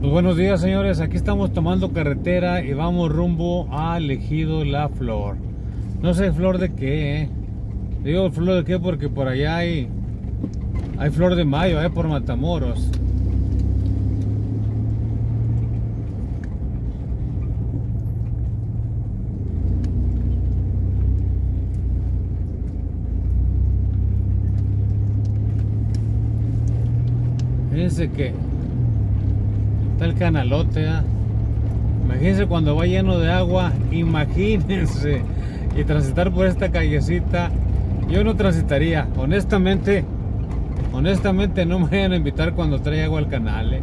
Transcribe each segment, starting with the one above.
Pues buenos días señores, aquí estamos tomando carretera y vamos rumbo a Ejido La Flor. No sé flor de qué, eh. Digo flor de qué porque por allá hay, hay flor de mayo, eh, por Matamoros. Fíjense que está el canalote, ¿eh? Imagínense cuando va lleno de agua, imagínense. Y transitar por esta callecita, yo no transitaría. Honestamente, honestamente no me vayan a invitar cuando trae agua al canal, ¿eh?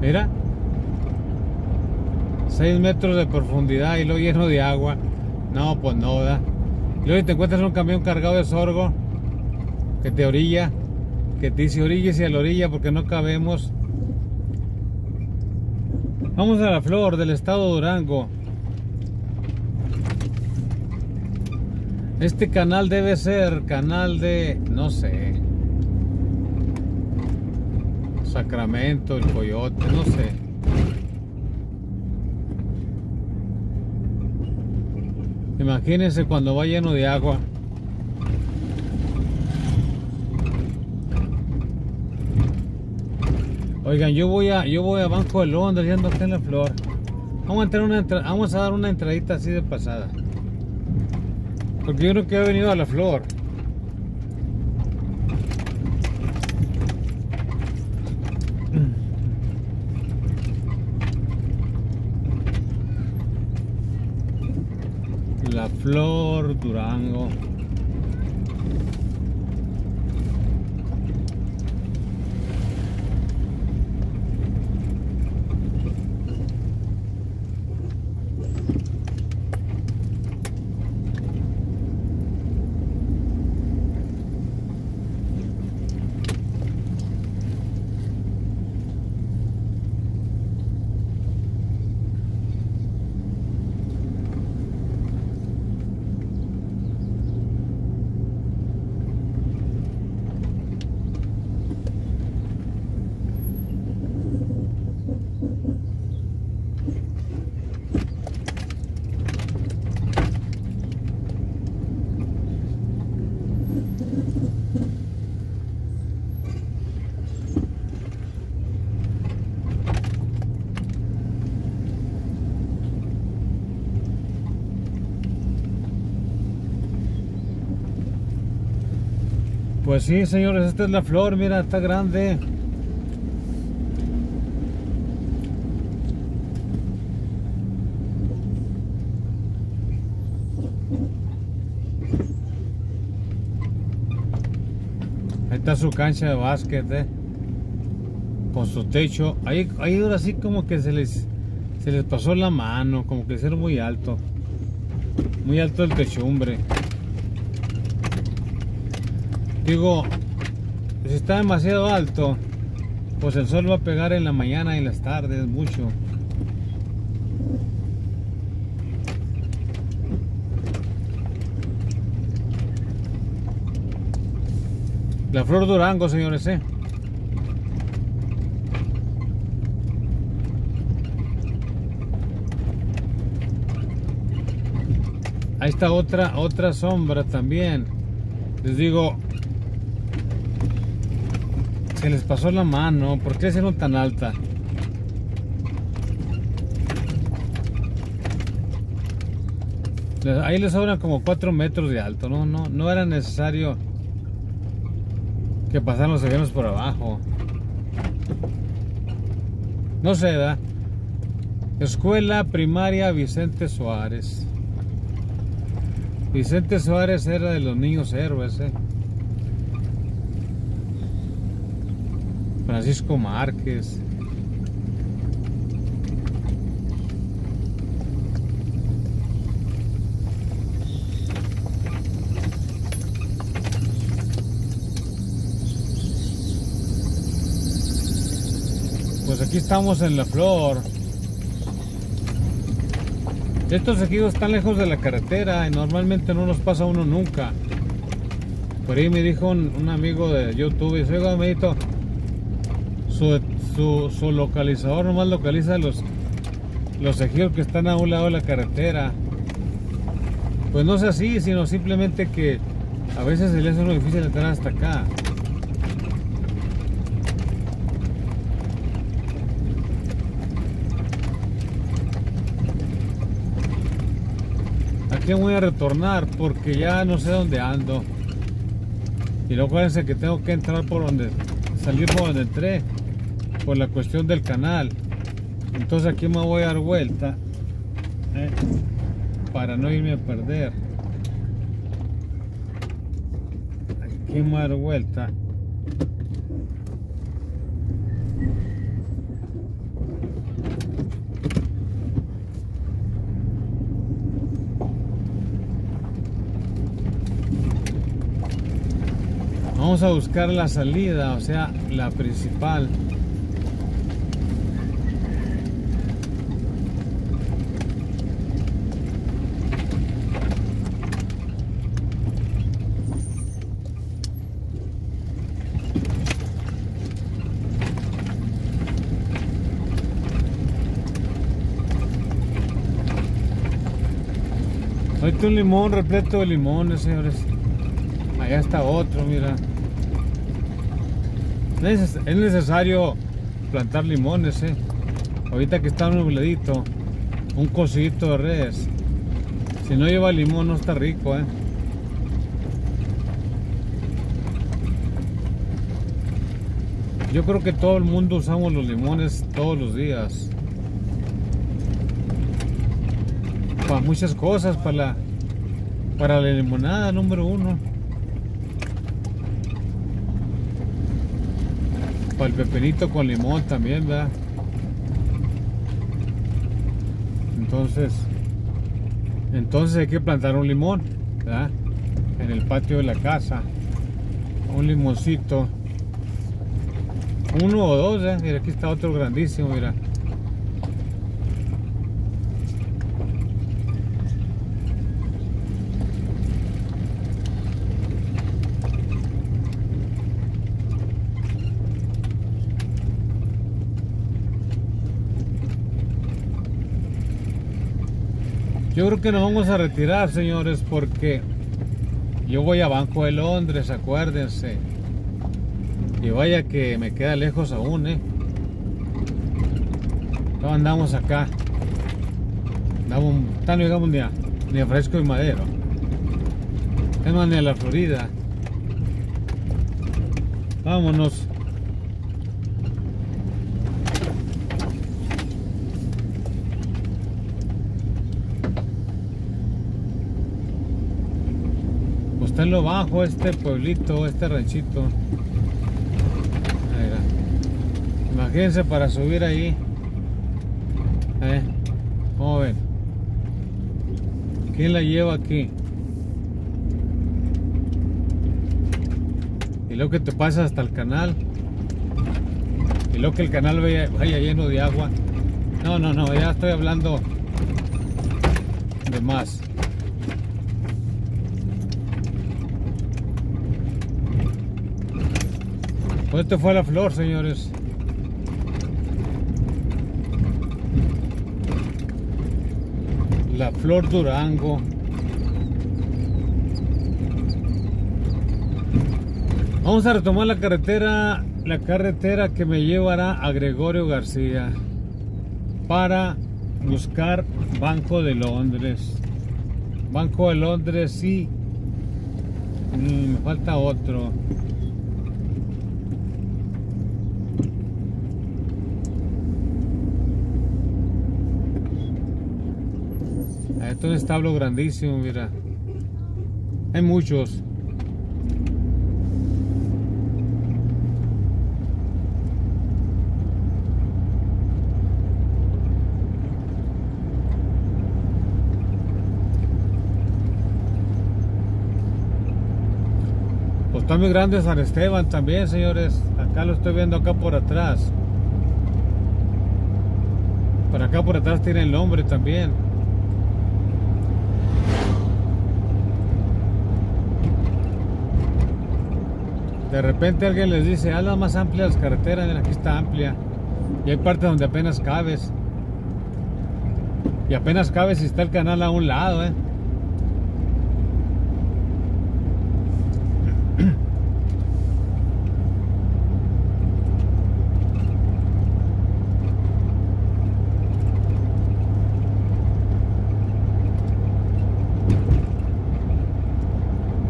Mira. 6 metros de profundidad y lo lleno de agua. No, pues no, ¿verdad? Y luego te encuentras un camión cargado de sorgo que te orilla que te dice oríllese a la orilla porque no cabemos. Vamos a la flor del estado Durango. Este canal debe ser canal de, no sé, Sacramento, el Coyote, no sé. Imagínense cuando va lleno de agua. Oigan, yo voy a yo voy a Banco de Londres y ando acá en la flor. Vamos a entrar una vamos a dar una entradita así de pasada. Porque yo creo que he venido a la flor. La flor Durango. Pues sí, señores, esta es la flor, mira, está grande. Ahí está su cancha de básquet, eh. Con su techo. Ahí, ahí ahora sí como que se les, se les pasó la mano, como que ser muy alto. Muy alto el techumbre. Digo, si está demasiado alto, pues el sol va a pegar en la mañana y en las tardes mucho. La flor Durango, señores, ¿eh? Ahí está otra, otra sombra también. Les digo, se les pasó la mano. ¿Por qué hicieron tan alta? Ahí les sobran como 4 metros de alto, ¿no? No, no era necesario que pasaran los aviones por abajo. No sé, da. Escuela Primaria Vicente Suárez. Vicente Suárez era de los niños héroes, ¿eh? Francisco Márquez. Pues aquí estamos en la flor. Estos ejidos están lejos de la carretera y normalmente no nos pasa uno nunca. Por ahí me dijo un, amigo de YouTube, oiga, medito, su, su, localizador nomás localiza los, los ejidos que están a un lado de la carretera. Pues no es así, sino simplemente que a veces se le hace muy difícil entrar hasta acá. Aquí voy a retornar porque ya no sé dónde ando. Y luego acuérdense que tengo que entrar por donde, salir por donde entré, por la cuestión del canal. Entonces aquí me voy a dar vuelta eh, para no irme a perder. Aquí me voy a dar vuelta. Vamos a buscar la salida, o sea, la principal. Ahorita un limón repleto de limones, señores. Allá está otro, mira. Es necesario plantar limones, eh. Ahorita que está nubladito, un cosito de res. Si no lleva limón no está rico, eh. Yo creo que todo el mundo usamos los limones todos los días. Para muchas cosas, para la, para la limonada número uno. Para el pepinito con limón también, ¿verdad? Entonces, entonces hay que plantar un limón, ¿verdad? En el patio de la casa. Un limoncito. Uno o dos, ¿eh? Mira, aquí está otro grandísimo, mira. Yo creo que nos vamos a retirar, señores, porque yo voy a Banco de Londres, acuérdense. Y vaya que me queda lejos aún, ¿eh? No andamos acá. Andamos, tan ni a, ni a fresco y madero. Es ni a la Florida. Vámonos. está en lo bajo este pueblito, este ranchito. Imagínense para subir ahí. ¿Eh? ¿Cómo ven? ¿Quién la lleva aquí? Y luego que te pasa hasta el canal. Y luego que el canal vaya, vaya lleno de agua. No, no, no, ya estoy hablando de más. Pues esto fue la flor, señores. La flor Durango. Vamos a retomar la carretera, la carretera que me llevará a Gregorio García para buscar Banco de Londres. Banco de Londres, sí. Mm, me falta otro. Esto es un establo grandísimo, mira. Hay muchos. Pues está muy grande San Esteban también, señores. Acá lo estoy viendo acá por atrás. Por acá por atrás tiene el nombre también. De repente alguien les dice, haz más amplia las carreteras, mira, aquí está amplia. Y hay partes donde apenas cabes. Y apenas cabes si está el canal a un lado, eh.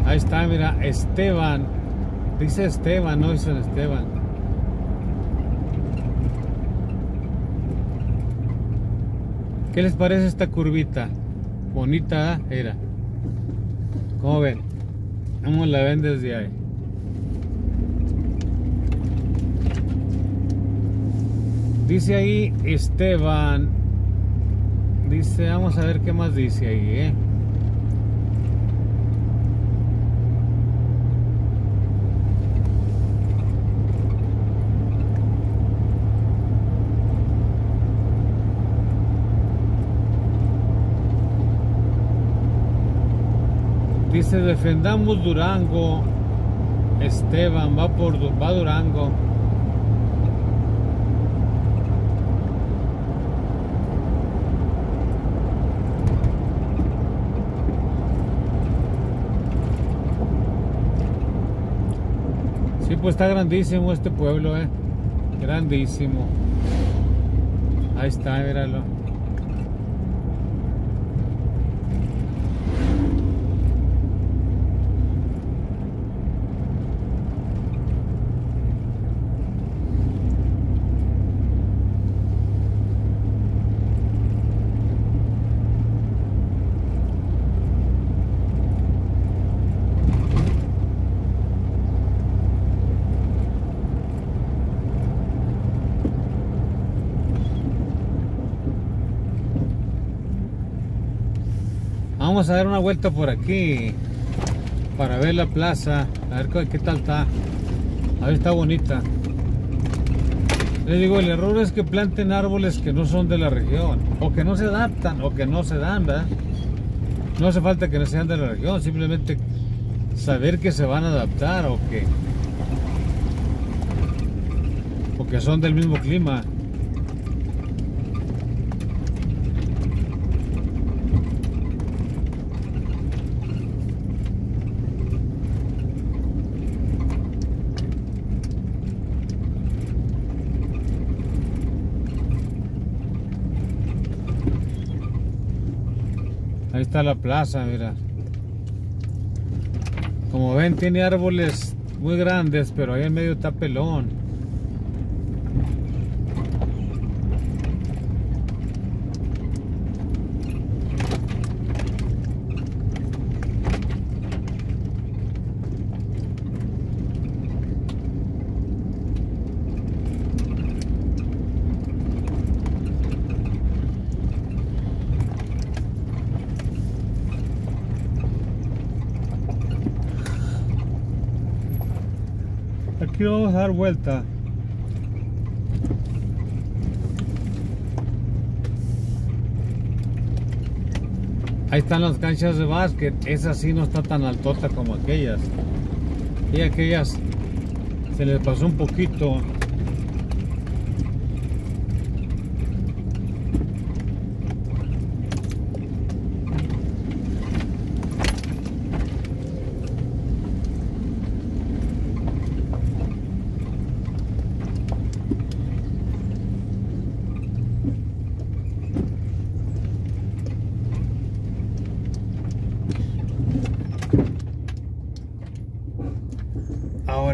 Ahí está, mira, Esteban. Dice Esteban, no dice Esteban. ¿Qué les parece esta curvita? Bonita ¿eh? era. ¿Cómo ven? ¿Cómo la ven desde ahí? Dice ahí Esteban. Dice, vamos a ver qué más dice ahí, ¿eh? Dice, defendamos Durango. Esteban va por va Durango. Sí, pues está grandísimo este pueblo, eh. Grandísimo. Ahí está, míralo. Vamos a dar una vuelta por aquí para ver la plaza, a ver qué tal está. A ver, está bonita. Les digo, el error es que planten árboles que no son de la región, o que no se adaptan, o que no se dan. No hace falta que no sean de la región, simplemente saber que se van a adaptar o que, o que son del mismo clima. Ahí está la plaza, mira. Como ven, tiene árboles muy grandes, pero ahí en medio está pelón. aquí vamos a vuelta. Ahí están las canchas de básquet. Esa sí no está tan altota como aquellas. Y aquellas se les pasó un poquito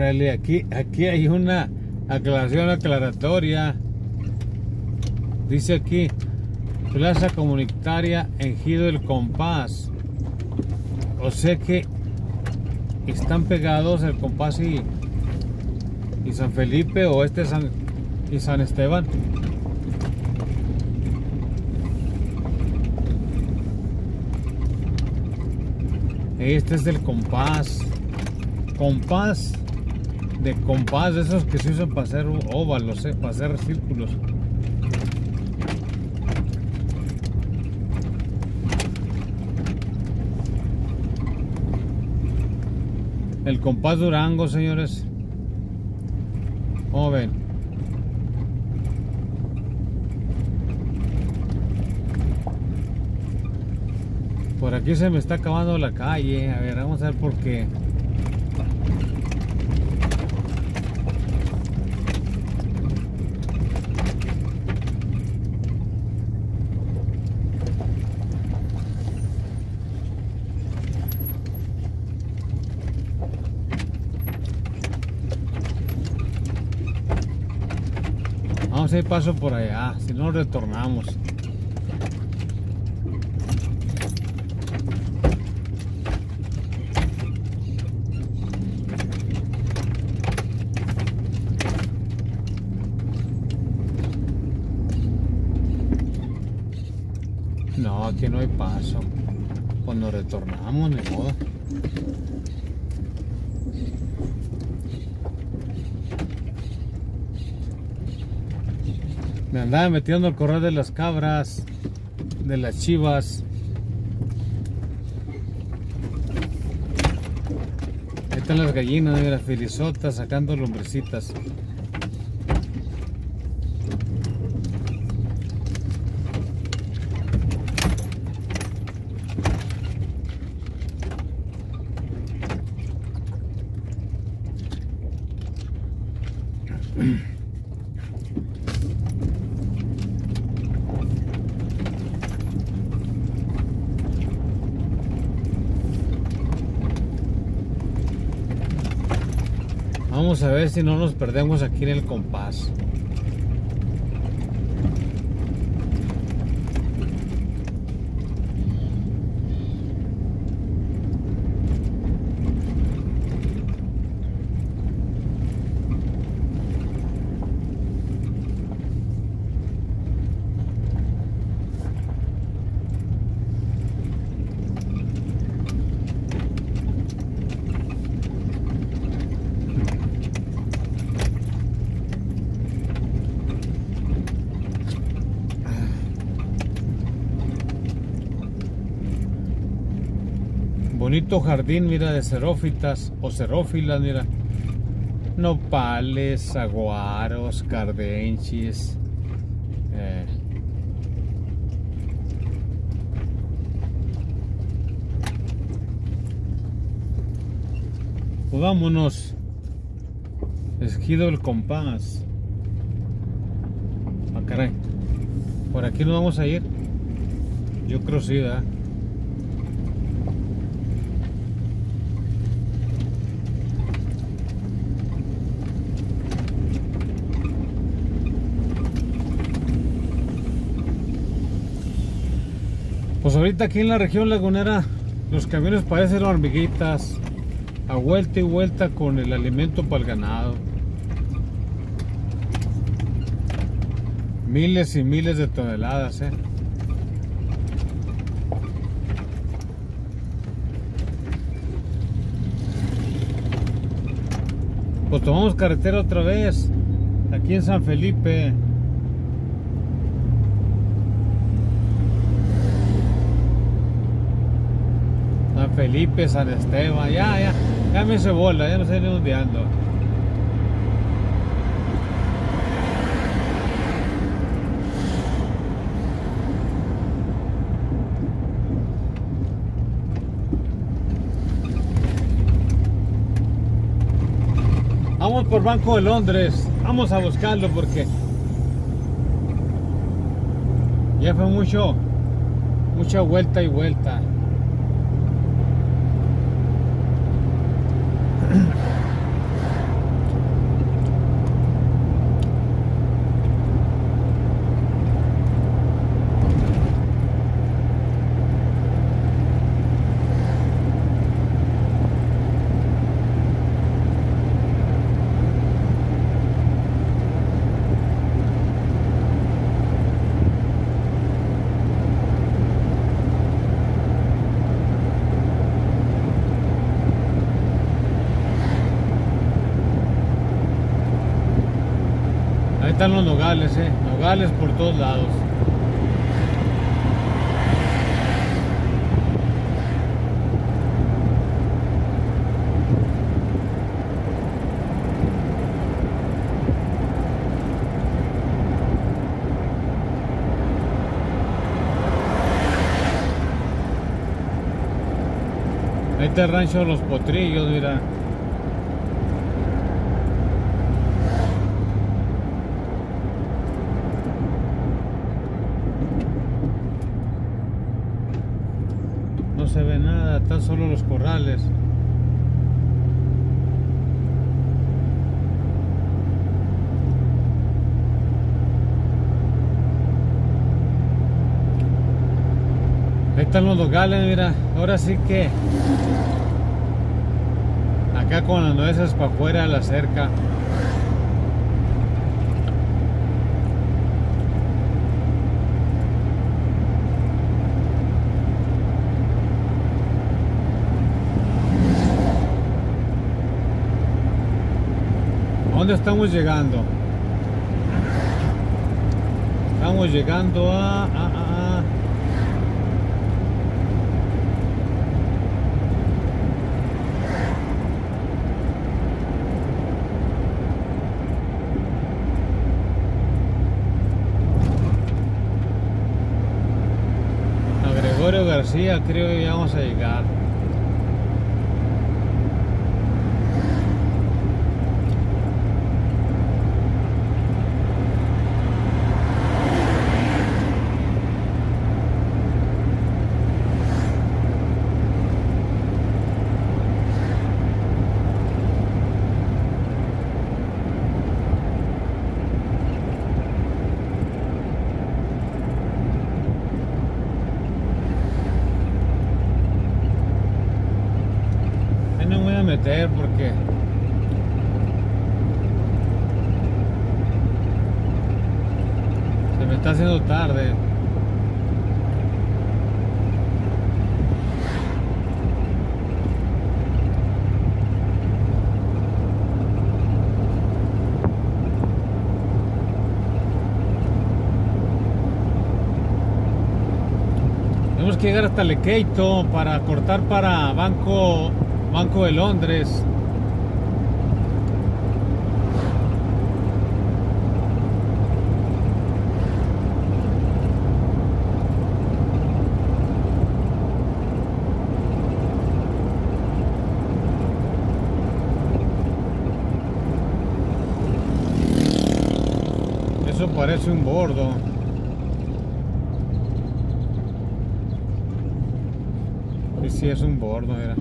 Aquí, aquí hay una aclaración aclaratoria. Dice aquí, Plaza Comunitaria Engido el Compás. O sea que están pegados el Compás y, y San Felipe o este San, y San Esteban. Este es del compás. Compás de compás, de esos que se usan para hacer óvalos, eh, para hacer círculos. El compás Durango, señores. ¿Cómo ven? Por aquí se me está acabando la calle. A ver, vamos a ver por qué. Vamos a paso por allá, si no retornamos. No, aquí no hay paso. Cuando retornamos, ni modo. Andaba metiendo al corral de las cabras, de las chivas. Ahí están las gallinas, las filizotas sacando lombrecitas. Vamos a ver si no nos perdemos aquí en el compás. Bonito jardín, mira, de xerófitas o xerófilas, mira. Nopales, saguaros, cardenchis. eh. Pues vámonos. Esquido el compás. Ah, caray. Por aquí nos vamos a ir. Yo creo sí, ¿verdad? Ahorita aquí en la región lagunera los camiones parecen hormiguitas a vuelta y vuelta con el alimento para el ganado. Miles y miles de toneladas, eh. Pues tomamos carretera otra vez, aquí en San Felipe. San Felipe, San Esteban, ya, ya, ya me hice bola, ya no sé ni dónde ando. Vamos por Banco de Londres, vamos a buscarlo porque ya fue mucho, mucha vuelta y vuelta. están los nogales, eh. Nogales por todos lados. Este rancho Los Potrillos, mira. Solo los corrales. Ahí están los locales, mira. Ahora sí que. Acá con las nueces para afuera la cerca. Estamos llegando? Estamos llegando a, a, Gregorio García, creo que ya vamos a llegar. Ahí no me voy a meter porque se me está haciendo tarde. Hasta Lequeito para cortar para Banco Banco de Londres. Eso parece un bordo. Es un bordo, mira.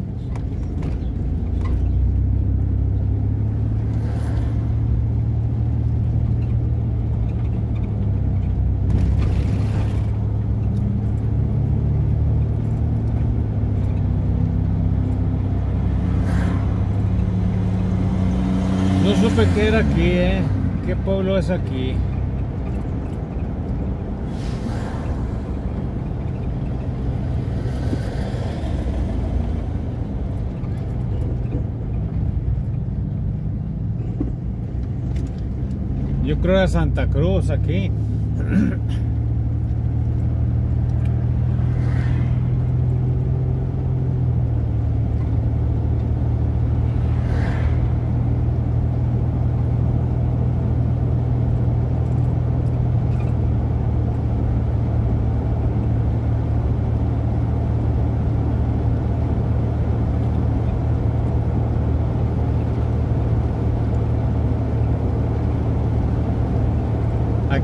No supe qué era aquí, ¿eh? ¿Qué pueblo es aquí? Creo Santa Cruz aquí.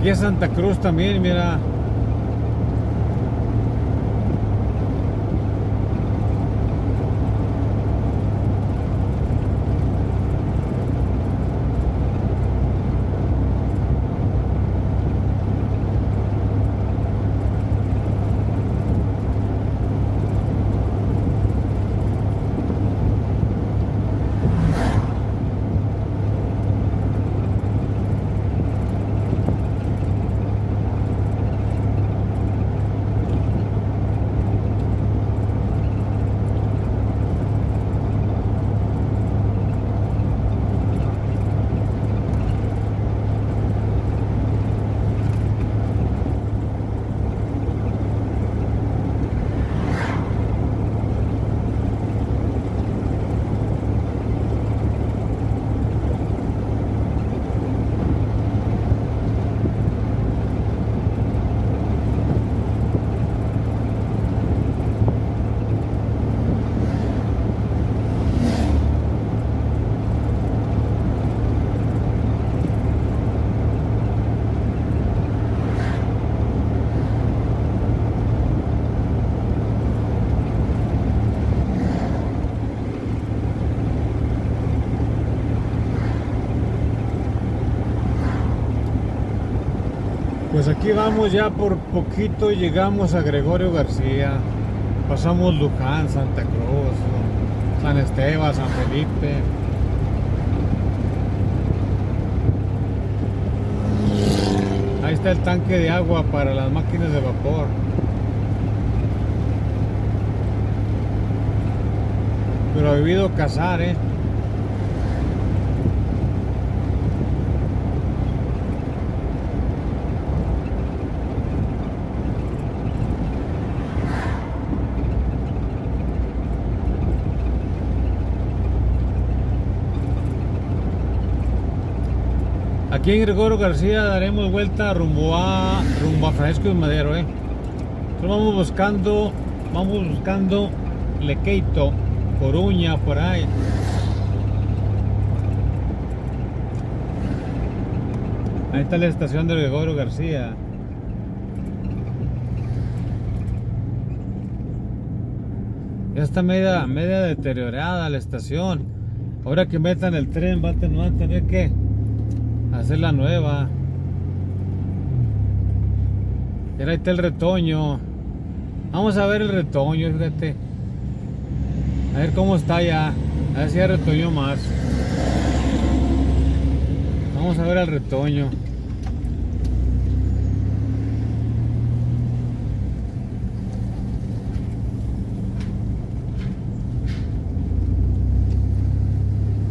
Aquí es Santa Cruz también, mira. Aquí vamos ya por poquito, llegamos a Gregorio García, pasamos Luján, Santa Cruz, San Esteban, San Felipe. Ahí está el tanque de agua para las máquinas de vapor. Pero ha vivido cazar, eh. Aquí en Gregorio García daremos vuelta rumbo a rumbo a Francisco y Madero, eh. Vamos buscando, vamos buscando Lequeito, Coruña, por ahí. Ahí está la estación de Gregorio García. Ya está media, media deteriorada la estación. Ahora que metan el tren va a tener que hacer la nueva. Era ahí está el retoño. Vamos a ver el retoño, fíjate. A ver cómo está ya. A ver si hay retoño más. Vamos a ver el retoño.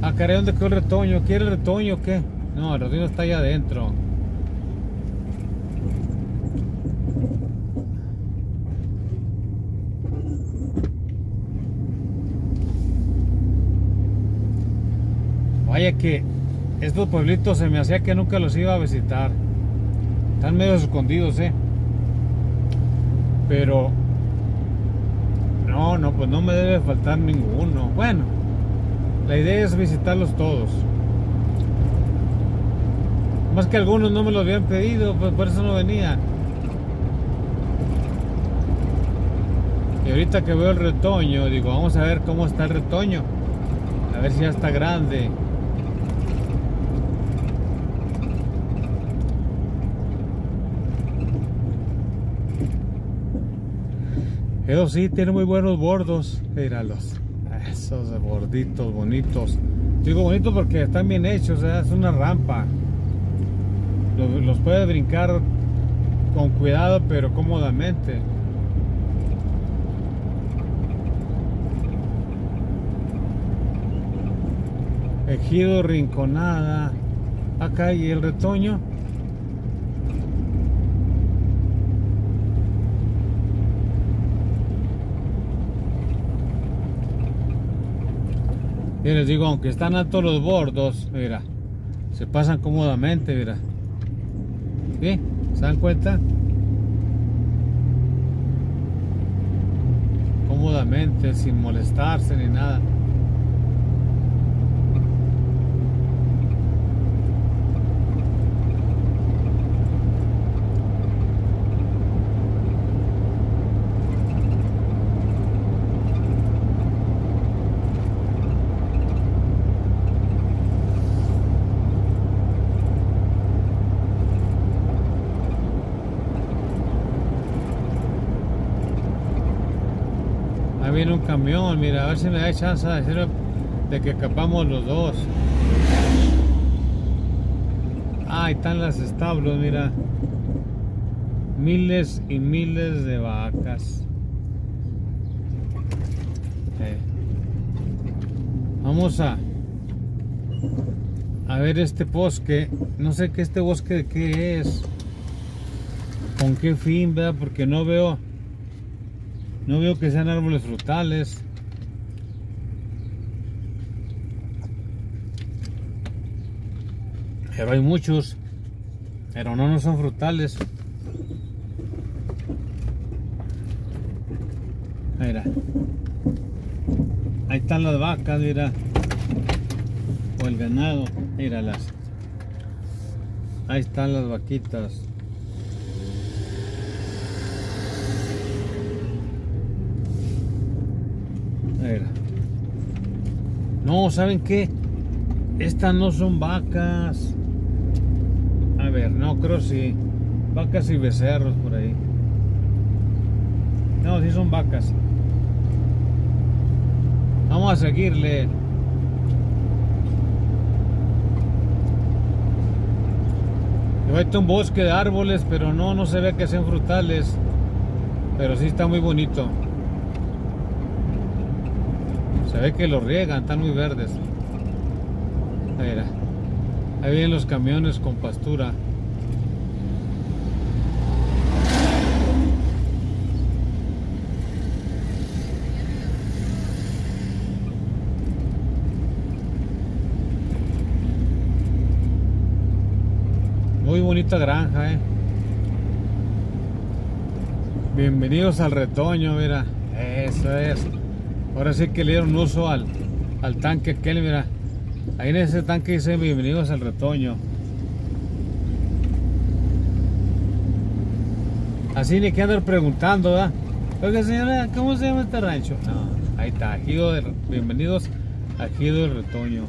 Ah, caray, ¿dónde quedó el retoño? ¿Quiere el retoño o qué? No, el está allá adentro. Vaya que estos pueblitos se me hacía que nunca los iba a visitar. Están medio escondidos, eh. Pero no, no, pues no me debe faltar ninguno. Bueno, la idea es visitarlos todos. Más que algunos no me lo habían pedido, pues por eso no venía. Y ahorita que veo el retoño, digo, vamos a ver cómo está el retoño. A ver si ya está grande. Eso sí, tiene muy buenos bordos. Míralos. Esos borditos bonitos. Digo bonitos porque están bien hechos, es una rampa. Los, puedes brincar con cuidado, pero cómodamente. Ejido Rinconada. Acá y el retoño. Y les digo, aunque están altos los bordos, mira, se pasan cómodamente, mira. ¿Sí? ¿Se dan cuenta? Cómodamente, sin molestarse ni nada. Ahí mira, a ver si me da chance de, decir de que escapamos los dos. Ah, ahí están las establos, mira. Miles y miles de vacas. Eh. Vamos a a ver este bosque. No sé qué este bosque de qué es. Con qué fin, ¿verdad? Porque no veo no veo que sean árboles frutales. Pero hay muchos. Pero no, no son frutales. Mira. Ahí están las vacas, mira. O el ganado. Míralas. Ahí están las vaquitas. Mira. No, ¿saben qué? Estas no son vacas. Ver, no creo sí. vacas y becerros por ahí. No, sí son vacas. Vamos a seguirle. Hay un bosque de árboles, pero no, no se ve que sean frutales. Pero sí está muy bonito. Se ve que los riegan, están muy verdes. Ahí vienen los camiones con pastura. Muy bonita granja, eh. Bienvenidos al retoño, mira. Eso es. Ahora sí que le dieron uso al, al tanque aquel, mira. Ahí en ese tanque dice bienvenidos al retoño. Así ni que andar preguntando, ¿verdad? Oiga señora, ¿cómo se llama este rancho? No, ahí está, Ejido de, bienvenidos a Ejido del Retoño.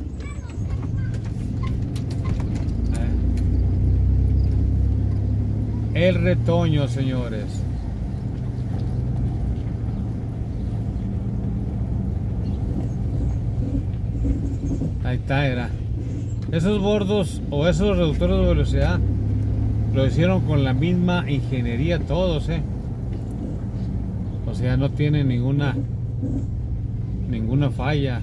El retoño, señores. Ahí está, era. Esos bordos o esos reductores de velocidad lo hicieron con la misma ingeniería todos, eh. O sea, no tiene ninguna ninguna falla.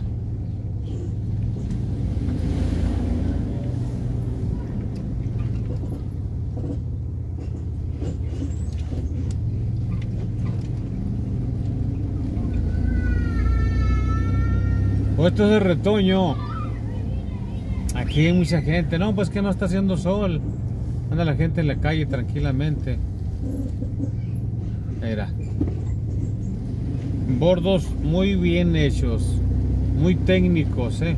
esto es de retoño. Aquí hay mucha gente. No, pues que no está haciendo sol. Anda la gente en la calle tranquilamente. Mira. Bordos muy bien hechos. Muy técnicos, eh.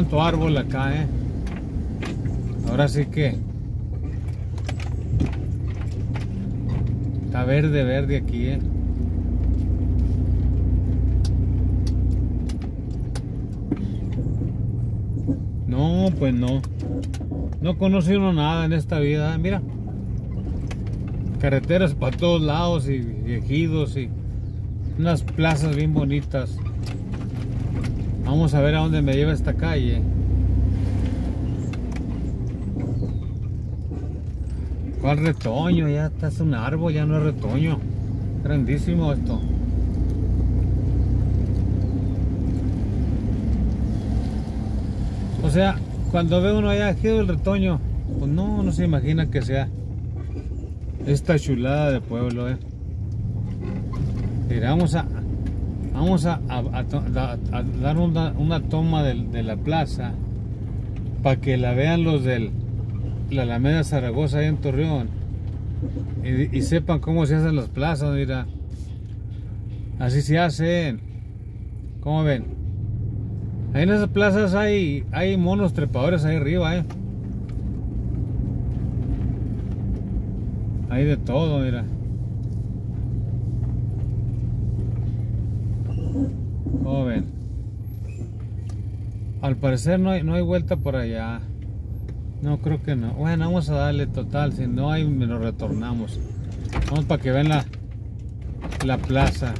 Cuánto árbol acá, eh. Ahora sí que está verde, verde aquí, eh. No, pues no. No conoce nada en esta vida. Mira. Carreteras para todos lados y viejidos y unas plazas bien bonitas. Vamos a ver a dónde me lleva esta calle. ¿Cuál retoño? Ya está, es un árbol, ya no es retoño. Grandísimo esto. O sea, cuando ve uno allá aquí del retoño, pues no, no se imagina que sea esta chulada de pueblo, eh. Mira, vamos a, dar una, toma de, la plaza para que la vean los de la Alameda Zaragoza ahí en Torreón y, sepan cómo se hacen las plazas, mira. Así se hacen. ¿Cómo ven? Ahí en esas plazas hay, hay monos trepadores ahí arriba, eh. Hay de todo, mira. Ven? Al parecer no hay, no hay vuelta por allá. No, creo que no. Bueno, vamos a darle total. Si no hay, lo retornamos. Vamos para que vean la, la plaza.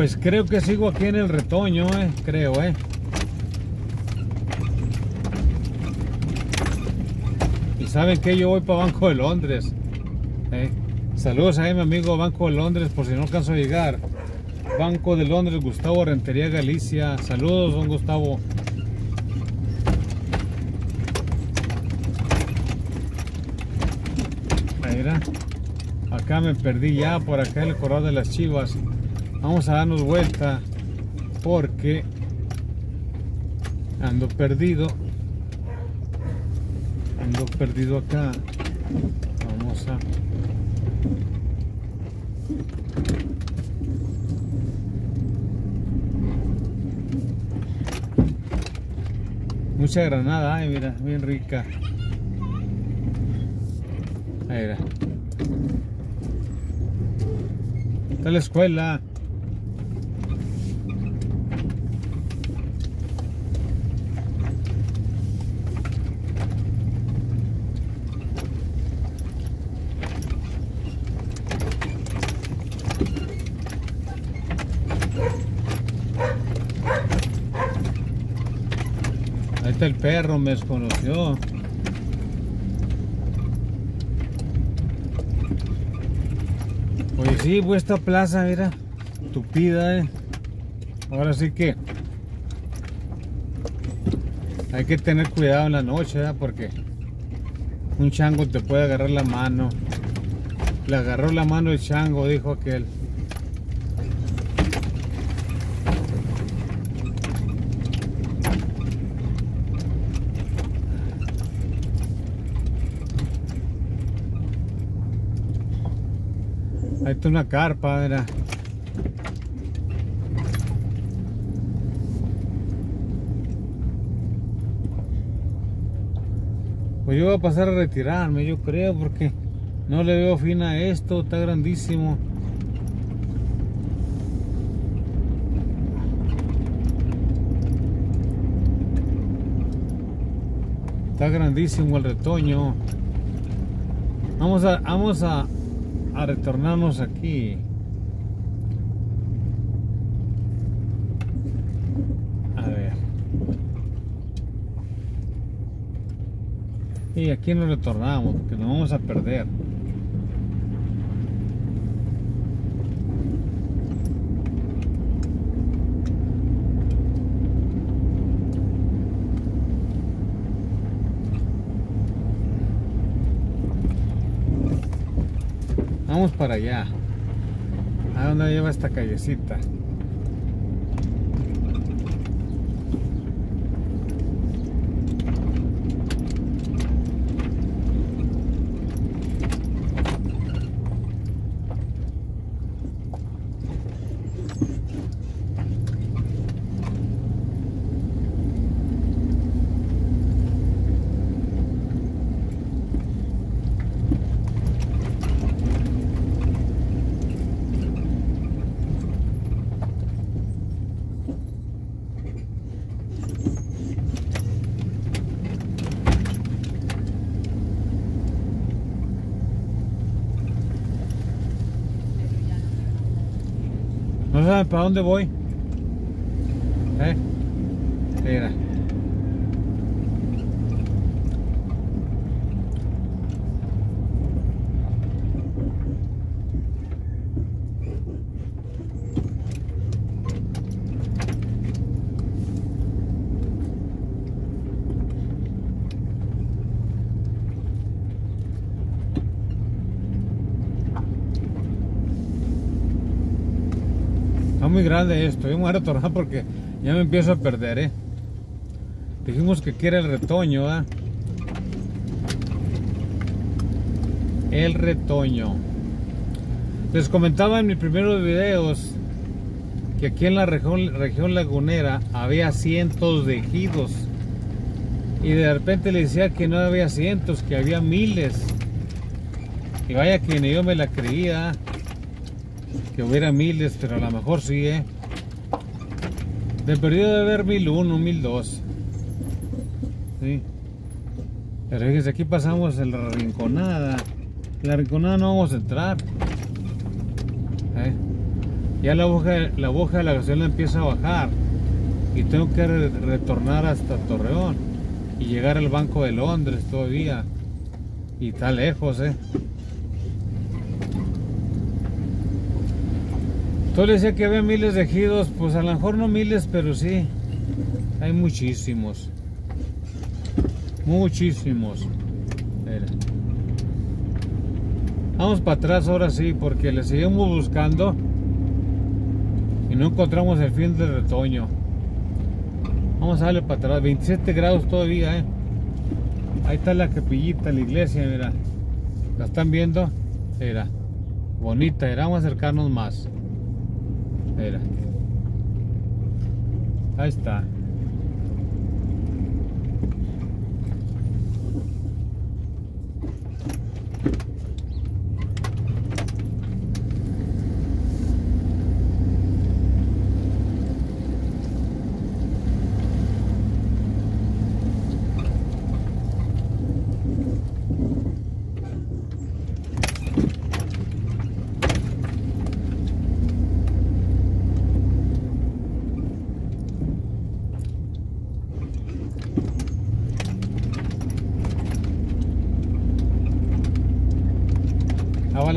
Pues creo que sigo aquí en el retoño, eh, creo, eh. Y saben que yo voy para Banco de Londres. Eh. Saludos a mi amigo Banco de Londres por si no alcanzo a llegar. Banco de Londres, Gustavo Rentería Galicia. Saludos, don Gustavo. Mira, acá me perdí ya por acá el corral de las chivas. Vamos a darnos vuelta porque Ando perdido. Ando perdido acá. Vamos a... Mucha granada, ay mira, bien rica. Ahí era. Está la escuela. Ahí está el perro, me desconoció. Oye, sí, pues esta plaza, mira, tupida, eh. Ahora sí que hay que tener cuidado en la noche. Porque un chango te puede agarrar la mano. Le agarró la mano el chango, dijo aquel. Una carpa, mira. Pues yo voy a pasar a retirarme, yo creo, porque no le veo fin a esto, está grandísimo. Está grandísimo el retoño. Vamos a, vamos a, a retornarnos aquí. A ver. Y aquí nos retornamos, porque nos vamos a perder. Vamos para allá. ¿A dónde lleva esta callecita? Para dónde voy. ¿Eh? Mira. Grande esto, yo me voy a retornar porque ya me empiezo a perder, ¿eh? Dijimos que quiere el retoño, ¿ah? El retoño. Les comentaba en mis primeros videos que aquí en la región, lagunera había cientos de ejidos. Y de repente le decía que no había cientos, que había miles. Y vaya que ni yo me la creía que hubiera miles, pero a lo mejor sí, ¿eh? De perdido de haber mil uno, mil dos. Sí. Pero fíjense, aquí pasamos en la rinconada. En la rinconada no vamos a entrar. ¿Eh? Ya la hoja, la hoja de la gasolina empieza a bajar. Y tengo que re retornar hasta Torreón. Y llegar al Banco de Londres todavía. Y está lejos, eh. Yo le decía que había miles de ejidos, pues a lo mejor no miles, pero sí, hay muchísimos. Muchísimos. Mira. Vamos para atrás ahora sí, porque le seguimos buscando y no encontramos el fin del retoño. Vamos a darle para atrás. 27 grados todavía, eh. Ahí está la capillita, la iglesia, mira. ¿La están viendo? Mira. Bonita, mira. Vamos a acercarnos más. Mira. Ahí está.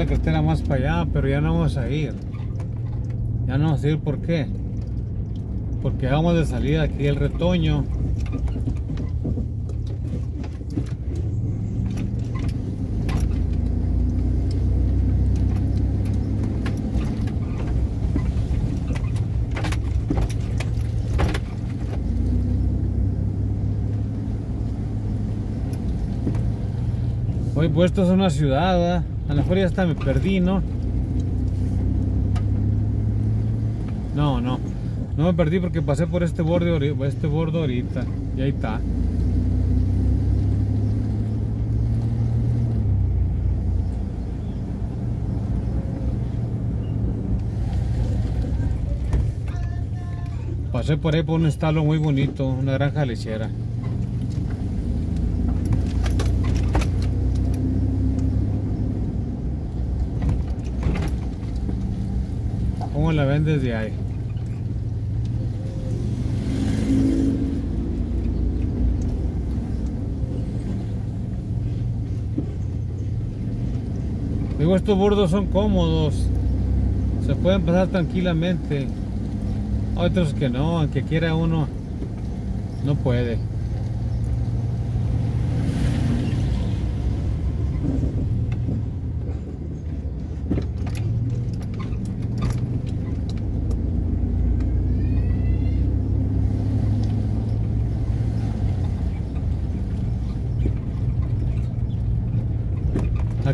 La carretera más para allá, pero ya no vamos a ir. Ya no vamos a ir, ¿por qué? Porque vamos de salida aquí el retoño. Hoy puesto es una ciudad. A lo mejor ya hasta me perdí, ¿no? No, no. No me perdí porque pasé por este borde, este borde ahorita. Y ahí está. Pasé por ahí por un estalo muy bonito, una granja lechera. ¿Cómo la ven desde ahí? Digo, estos bordos son cómodos. Se pueden pasar tranquilamente. Otros que no, aunque quiera uno, no puede.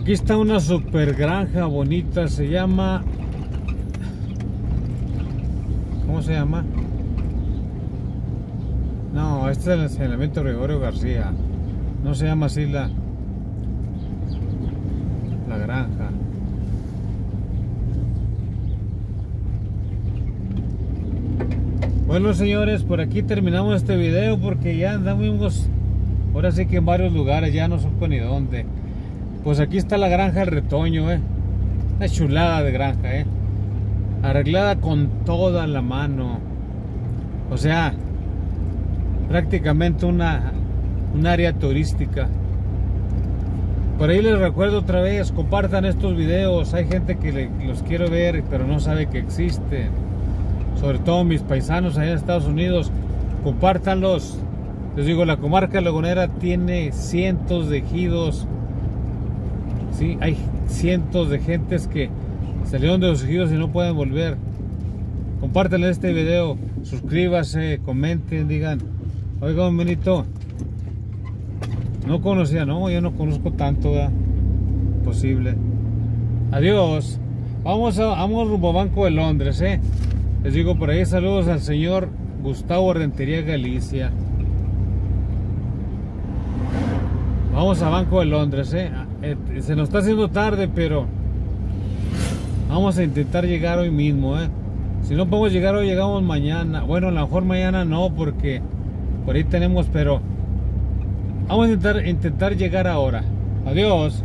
Aquí está una super granja bonita, se llama... ¿Cómo se llama? No, este es el enseñamiento Gregorio García. No se llama así la... La granja. Bueno señores, por aquí terminamos este video porque ya andamos ahora sí que en varios lugares, ya no supo ni dónde. Pues aquí está la granja El Retoño, eh. Una chulada de granja, eh. Arreglada con toda la mano. O sea, prácticamente una un área turística. Por ahí les recuerdo otra vez, compartan estos videos. Hay gente que los quiere ver, pero no sabe que existen. Sobre todo mis paisanos allá en Estados Unidos, compártanlos. Les digo, la comarca lagunera tiene cientos de ejidos Sí, hay cientos de gentes que salieron de los ejidos y no pueden volver. Compártanle este video, suscríbase, comenten, digan, oiga, don Benito, no conocía, no, yo no conozco tanto, ¿verdad? Posible. Adiós. Vamos a, vamos rumbo a Banco de Londres, eh. Les digo por ahí saludos al señor Gustavo Rentería Galicia. Vamos a Banco de Londres, ¿eh? Eh, Se nos está haciendo tarde, pero vamos a intentar llegar hoy mismo, ¿eh? Si no podemos llegar hoy, llegamos mañana. Bueno, a lo mejor mañana no, porque por ahí tenemos, pero vamos a intentar, intentar llegar ahora. Adiós.